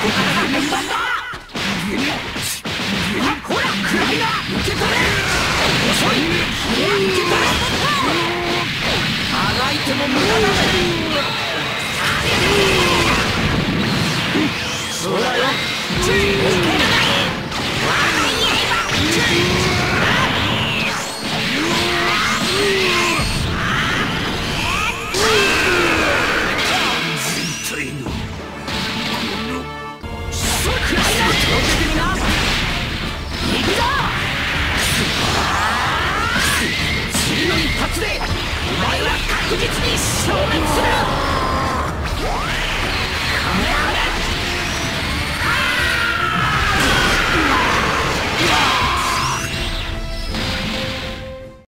受け取れでお前は確実に消滅する